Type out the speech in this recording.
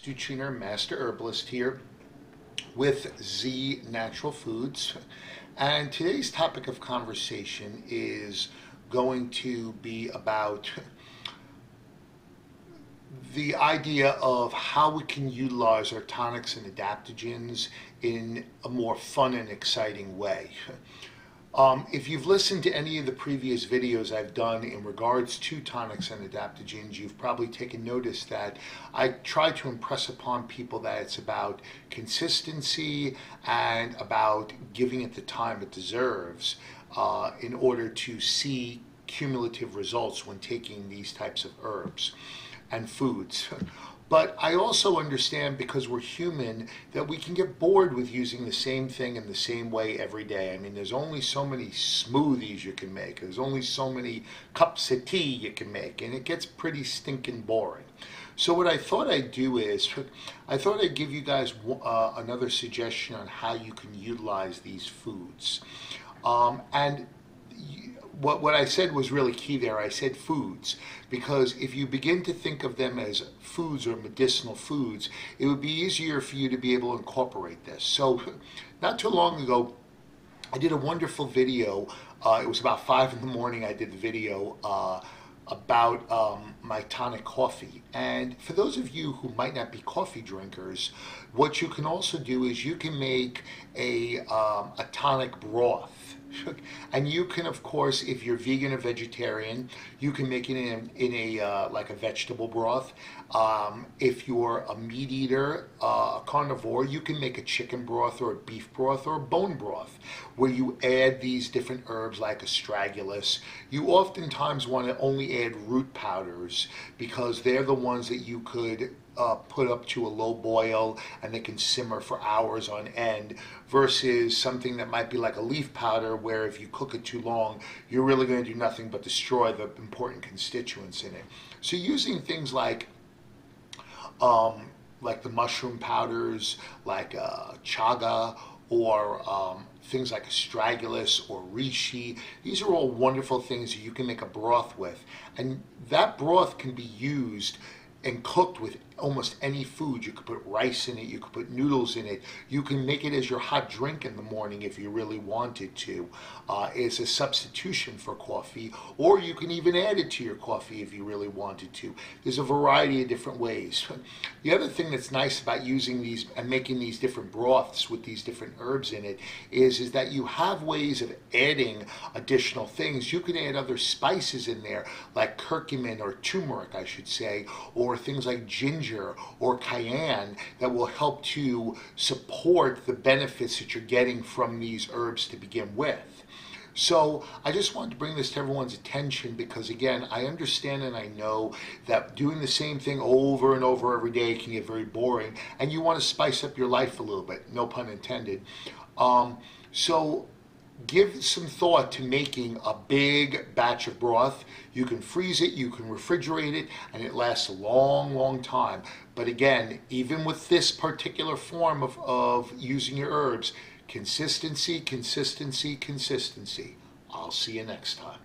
Stu Tuner, Master Herbalist here with Z Natural Foods. And today's topic of conversation is going to be about the idea of how we can utilize our tonics and adaptogens in a more fun and exciting way. Um, if you've listened to any of the previous videos I've done in regards to tonics and adaptogens, you've probably taken notice that I try to impress upon people that it's about consistency and about giving it the time it deserves uh, in order to see cumulative results when taking these types of herbs and foods. But I also understand because we're human that we can get bored with using the same thing in the same way every day. I mean, there's only so many smoothies you can make. There's only so many cups of tea you can make, and it gets pretty stinking boring. So what I thought I'd do is, I thought I'd give you guys uh, another suggestion on how you can utilize these foods. Um, and what, what I said was really key there. I said foods because if you begin to think of them as foods or medicinal foods, it would be easier for you to be able to incorporate this. So, not too long ago, I did a wonderful video. Uh, it was about five in the morning. I did the video. Uh, about um, my tonic coffee. And for those of you who might not be coffee drinkers, what you can also do is you can make a, um, a tonic broth. And you can, of course, if you're vegan or vegetarian, you can make it in, in a uh, like a vegetable broth. Um, if you're a meat eater, uh, a carnivore, you can make a chicken broth or a beef broth or a bone broth, where you add these different herbs like astragalus. You oftentimes want to only add root powders because they're the ones that you could uh, put up to a low boil and they can simmer for hours on end versus something that might be like a leaf powder where if you cook it too long you're really going to do nothing but destroy the important constituents in it so using things like um, like the mushroom powders like uh, chaga or um, things like astragalus or reishi. These are all wonderful things that you can make a broth with. And that broth can be used and cooked with almost any food. You could put rice in it, you could put noodles in it. You can make it as your hot drink in the morning if you really wanted to, uh, as a substitution for coffee, or you can even add it to your coffee if you really wanted to. There's a variety of different ways. The other thing that's nice about using these and making these different broths with these different herbs in it is, is that you have ways of adding additional things. You can add other spices in there, like curcumin or turmeric, I should say, or things like ginger ginger or cayenne that will help to support the benefits that you're getting from these herbs to begin with. So I just wanted to bring this to everyone's attention because again, I understand and I know that doing the same thing over and over every day can get very boring and you want to spice up your life a little bit, no pun intended. Um, so give some thought to making a big batch of broth. You can freeze it, you can refrigerate it, and it lasts a long, long time. But again, even with this particular form of, of using your herbs, consistency, consistency, consistency. I'll see you next time.